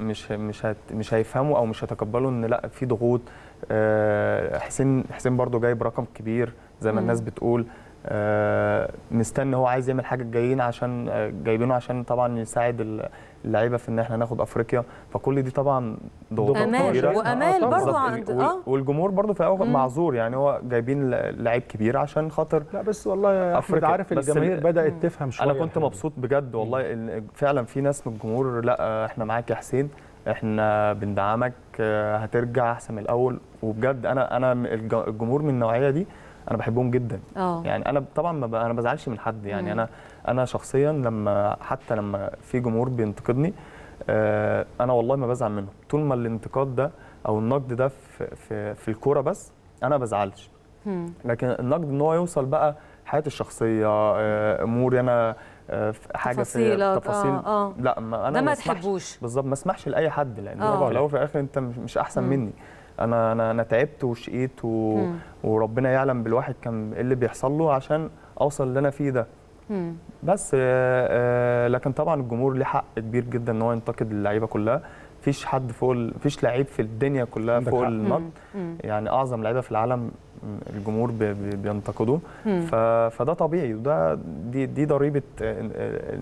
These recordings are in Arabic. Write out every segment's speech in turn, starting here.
مش مش هت مش هيفهموا أو مش هيتقبلوا إن لأ في ضغوط آه، حسين حسين برضو جايب رقم كبير زي ما. الناس بتقول مستني هو عايز يعمل حاجة جايين عشان آه، جايبينه عشان طبعا يساعد ال- اللعيبة في إن إحنا ناخد أفريقيا فكل دي طبعا ضغوطات كبيرة وأمال بالظبط. عند آه والجمهور برضو في الأول. معذور يعني هو جايبين لعيب كبير عشان خاطر لا بس والله يا أحمد. عارف الجماهير ال- بدأت. تفهم شوية أنا كنت. مبسوط بجد والله فعلا في ناس من الجمهور لأ إحنا معاك يا حسين إحنا بندعمك آه، هترجع أحسن من الأول وبجد أنا أنا الج- الجمهور من النوعية دي أنا بحبهم جدا آه يعني أنا طبعا ما ب- أنا بزعلش من حد يعني مم. أنا أنا شخصيا لما حتى لما في جمهور بينتقدني آه، أنا والله ما بزعل منه طول ما الانتقاد ده أو النقد ده في في, في الكورة بس أنا ما بزعلش مم. لكن النقد إن هو يوصل بقى حياتي الشخصية آه، اموري أنا آه، في حاجة في تفاصيل آه، آه. لا ما أنا ده ما تحبوش بالظبط ما اسمحش لأي حد لأن آه. هو في الأول وفي الآخر أنت مش, مش أحسن مم. مني أنا أنا أنا تعبت وشقيت و... مم. وربنا يعلم بالواحد كان إيه اللي بيحصل له عشان أوصل اللي أنا فيه ده مم. بس آه، آه، لكن طبعا الجمهور ليه حق كبير جدا إن هو ينتقد اللعيبة كلها مفيش حد فوق ال- مفيش لعيب في الدنيا كلها فوق. النقد. مم. يعني أعظم لعيبة في العالم الجمهور بي- بي- بينتقدوه. فده طبيعي وده دي دي ضريبة آه، ان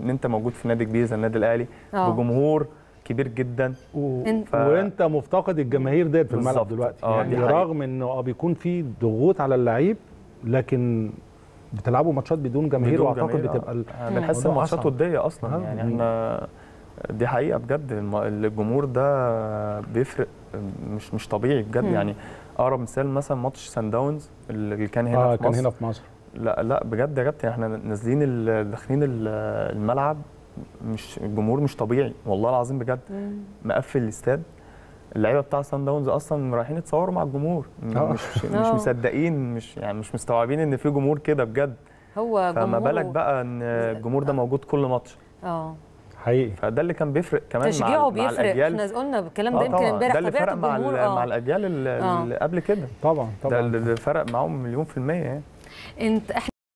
إن أنت موجود في نادي كبير زي النادي الأهلي. بجمهور كبير جدا ف- وانت مفتقد الجماهير ديت في الملعب. دلوقتي آه، يعني. رغم انه آه بيكون في ضغوط على اللعيب لكن بتلعبوا ماتشات بدون جماهير بدون وأعتقد جماهير، آه. بتبقى ال- آه، بنحس الماتشات. ودية أصلا آه. يعني إحنا دي حقيقة بجد الم- الجمهور ده بيفرق مش مش طبيعي بجد مم. يعني أقرب مثال مثلا ماتش سان داونز اللي كان هنا آه في كان مصر هنا في مصر لا لا بجد يا كابتن إحنا نازلين داخلين ال- الملعب مش الجمهور مش طبيعي والله العظيم بجد. مقفل الاستاد. اللعيبة بتاع سان داونز أصلا رايحين يتصوروا مع الجمهور. آه. مش مش آه. مصدقين مش يعني مش مستوعبين إن في جمهور كده بجد. هو فما بالك بقى إن الجمهور ده موجود كل ماتش. آه. حقيقي. فده اللي كان بيفرق كمان مع, تشجيعه مع بيفرق. الأجيال. إحنا قلنا الكلام آه ده يمكن. امبارح ده اللي فرق مع, مع الأجيال اللي آه. قبل كده. طبعا ده طبعا اللي فرق معاهم مليون في المية يعني. إنت إحنا